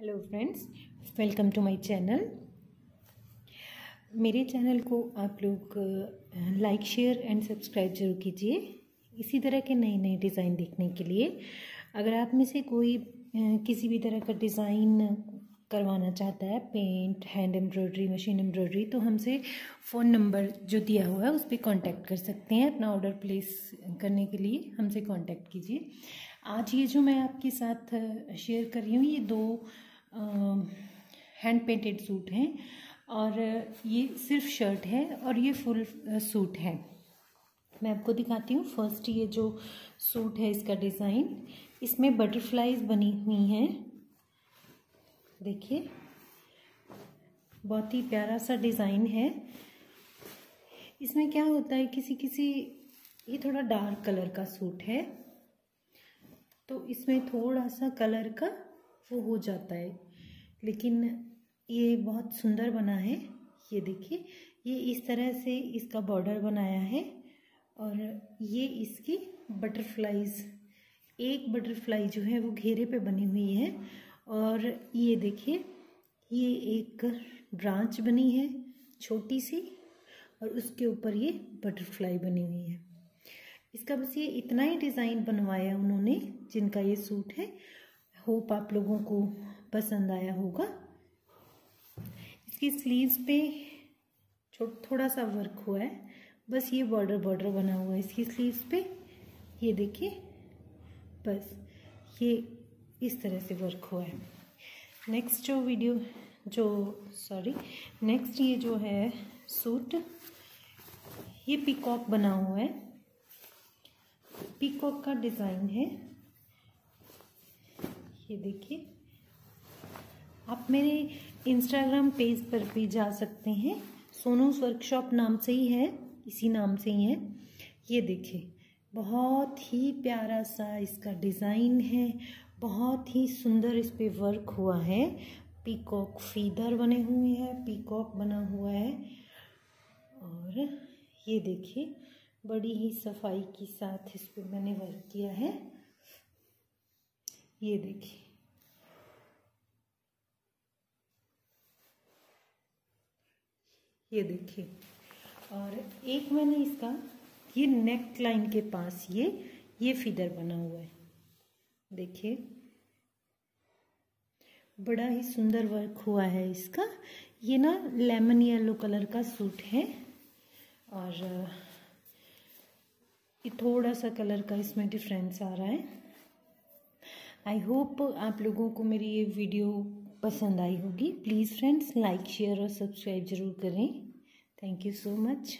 Hello friends welcome to my channel मेरे channel को आप लोग लाइक शेयर एंड सब्सक्राइब ज़रूर कीजिए। इसी तरह के नए नए डिज़ाइन देखने के लिए। अगर आप में से कोई किसी भी तरह का डिज़ाइन करवाना चाहता है paint hand embroidery machine embroidery तो हमसे फ़ोन नंबर जो दिया हुआ है, उस पर कॉन्टैक्ट कर सकते हैं। अपना ऑर्डर प्लेस करने के लिए हमसे कॉन्टैक्ट कीजिए। आज ये जो मैं आपके साथ शेयर कर रही हूँ, ये दो हैंड पेंटेड सूट हैं और ये सिर्फ़ शर्ट है और ये फुल सूट है। मैं आपको दिखाती हूँ फ़र्स्ट ये जो सूट है, इसका डिज़ाइन इसमें बटरफ्लाईज बनी हुई हैं। देखिए, बहुत ही प्यारा सा डिज़ाइन है। इसमें क्या होता है किसी किसी ये थोड़ा डार्क कलर का सूट है तो इसमें थोड़ा सा कलर का वो हो जाता है। लेकिन ये बहुत सुंदर बना है, ये देखिए, ये इस तरह से इसका बॉर्डर बनाया है और ये इसकी बटरफ्लाईज एक बटरफ्लाई जो है वो घेरे पे बनी हुई है और ये देखिए, ये एक ब्रांच बनी है, छोटी सी, और उसके ऊपर ये बटरफ्लाई बनी हुई है। इसका बस ये इतना ही डिज़ाइन बनवाया उन्होंने, जिनका ये सूट है। होप आप लोगों को पसंद आया होगा। इसकी स्लीव्स पे थोड़ा सा वर्क हुआ है। बस ये बॉर्डर बॉर्डर बना हुआ है इसकी स्लीव्स पे। ये देखिए, बस ये इस तरह से वर्क हुआ है। नेक्स्ट जो वीडियो जो सॉरी नेक्स्ट ये जो है सूट ये पीकॉक बना हुआ है। पीकॉक का डिज़ाइन है। ये देखिए। आप मेरे इंस्टाग्राम पेज पर भी जा सकते हैं। सोनूस वर्कशॉप नाम से ही है, इसी नाम से ही है। ये देखिए, बहुत ही प्यारा सा इसका डिज़ाइन है बहुत ही सुंदर इस पर वर्क हुआ है। पीकॉक फीदर बने हुए हैं पीकॉक बना हुआ है। और ये देखिए, बड़ी ही सफ़ाई के साथ इस पर मैंने वर्क किया है। ये देखिए। ये देखिए। और एक मैंने इसका, ये नेक लाइन के पास ये ये फिदर बना हुआ है। देखिए। बड़ा ही सुंदर वर्क हुआ है इसका। ये ना लेमन येलो कलर का सूट है और, ये थोड़ा सा कलर का इसमें डिफरेंस आ रहा है। आई होप आप लोगों को मेरी ये वीडियो पसंद आई होगी। प्लीज़ फ्रेंड्स लाइक शेयर और सब्सक्राइब ज़रूर करें। Thank you so much